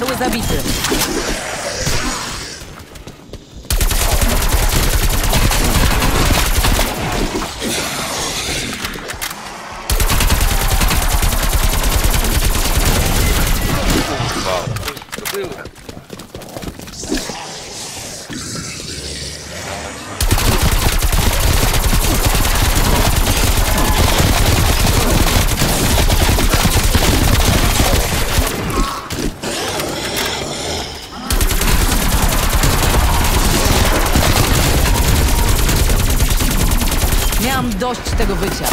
Karły zabity. Miałam dość tego bycia.